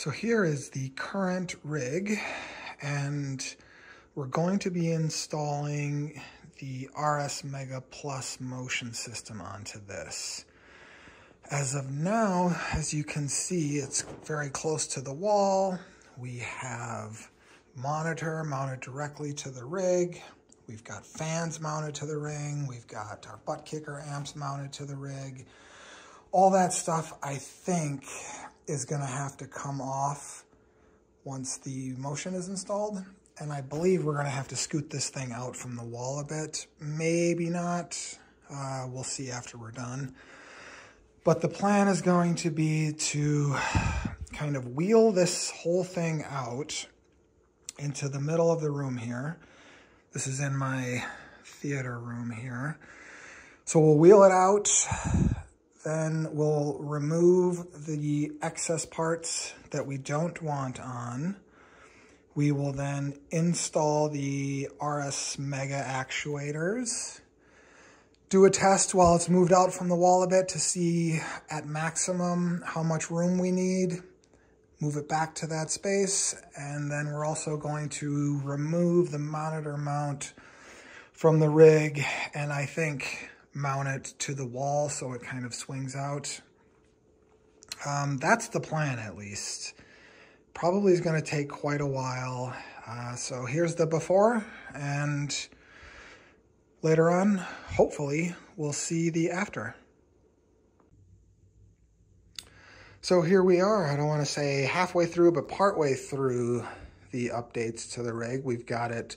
So here is the current rig and we're going to be installing the RS Mega Plus motion system onto this. As of now, as you can see, it's very close to the wall. We have monitor mounted directly to the rig. We've got fans mounted to the ring. We've got our Buttkicker amps mounted to the rig. All that stuff, I think, is gonna have to come off once the motion is installed. And I believe we're gonna have to scoot this thing out from the wall a bit. Maybe not, uh, we'll see after we're done. But the plan is going to be to kind of wheel this whole thing out into the middle of the room here. This is in my theater room here. So we'll wheel it out then we'll remove the excess parts that we don't want on. We will then install the RS Mega actuators. Do a test while it's moved out from the wall a bit to see at maximum how much room we need. Move it back to that space. And then we're also going to remove the monitor mount from the rig. And I think mount it to the wall so it kind of swings out. Um, that's the plan at least. Probably is going to take quite a while. Uh, so here's the before and later on, hopefully, we'll see the after. So here we are. I don't want to say halfway through, but partway through the updates to the rig. We've got it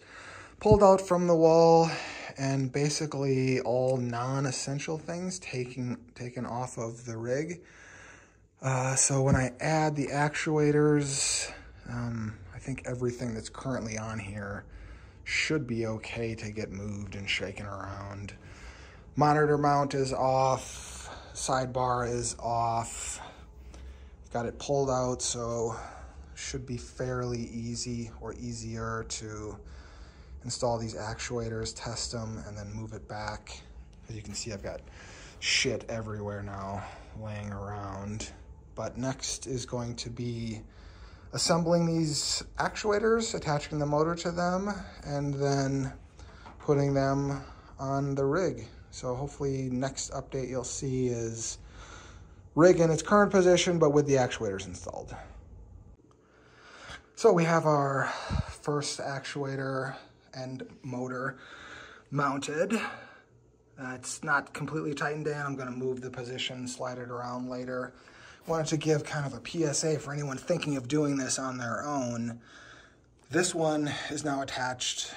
pulled out from the wall and basically all non-essential things taken, taken off of the rig. Uh, so when I add the actuators, um, I think everything that's currently on here should be okay to get moved and shaken around. Monitor mount is off, sidebar is off. Got it pulled out, so should be fairly easy or easier to install these actuators, test them, and then move it back. As you can see, I've got shit everywhere now laying around. But next is going to be assembling these actuators, attaching the motor to them, and then putting them on the rig. So hopefully next update you'll see is rig in its current position, but with the actuators installed. So we have our first actuator and motor mounted. Uh, it's not completely tightened in. I'm going to move the position, slide it around later. Wanted to give kind of a PSA for anyone thinking of doing this on their own. This one is now attached,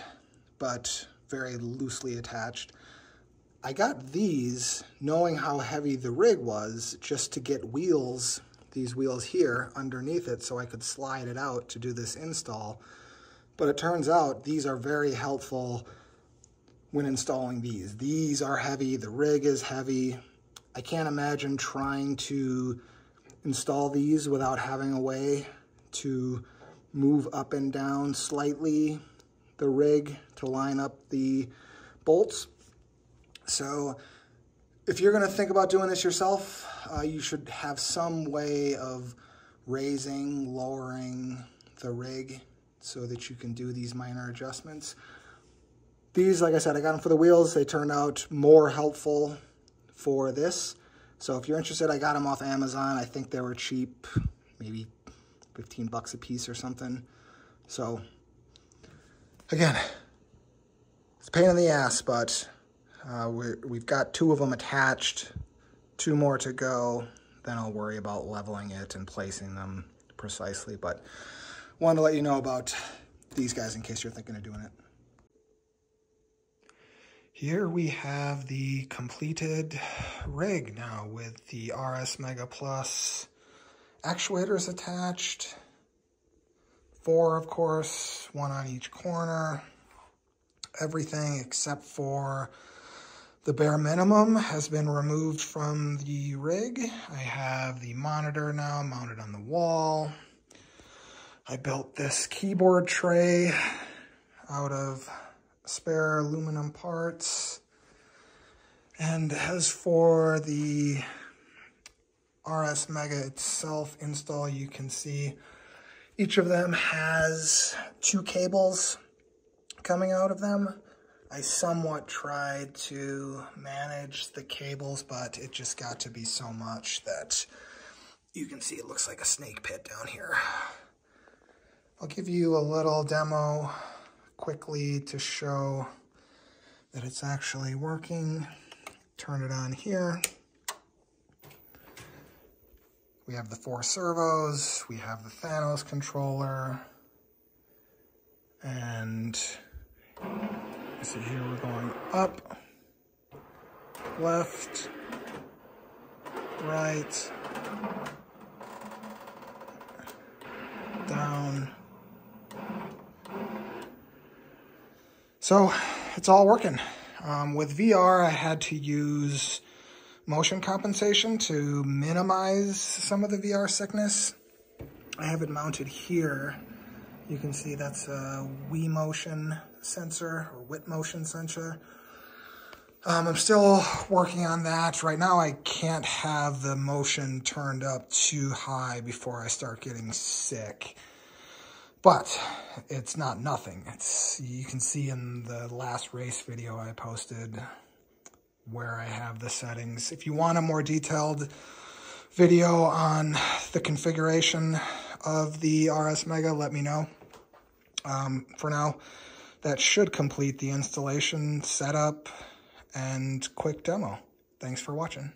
but very loosely attached. I got these knowing how heavy the rig was just to get wheels, these wheels here underneath it so I could slide it out to do this install. But it turns out these are very helpful when installing these. These are heavy, the rig is heavy. I can't imagine trying to install these without having a way to move up and down slightly the rig to line up the bolts. So if you're gonna think about doing this yourself, uh, you should have some way of raising, lowering the rig so that you can do these minor adjustments. These, like I said, I got them for the wheels. They turned out more helpful for this. So if you're interested, I got them off Amazon. I think they were cheap, maybe 15 bucks a piece or something. So again, it's a pain in the ass, but uh, we have got two of them attached, two more to go. Then I'll worry about leveling it and placing them precisely. But wanted to let you know about these guys in case you're thinking of doing it. Here we have the completed rig now with the RS Mega Plus actuators attached. Four, of course, one on each corner. Everything except for the bare minimum has been removed from the rig. I have the monitor now mounted on the wall. I built this keyboard tray out of spare aluminum parts. And as for the RS Mega itself install, you can see Each of them has two cables coming out of them. I somewhat tried to manage the cables, but it just got to be so much that you can see it looks like a snake pit down here. I'll give you a little demo quickly to show that it's actually working. Turn it on here. We have the four servos, we have the Thanos controller, and you see here we're going up, left, right, So it's all working. Um, with VR, I had to use motion compensation to minimize some of the VR sickness. I have it mounted here. You can see that's a Wii motion sensor or WIT motion sensor. Um, I'm still working on that. Right now, I can't have the motion turned up too high before I start getting sick. But it's not nothing. It's You can see in the last race video I posted where I have the settings. If you want a more detailed video on the configuration of the RS Mega, let me know. Um, for now, that should complete the installation, setup, and quick demo. Thanks for watching.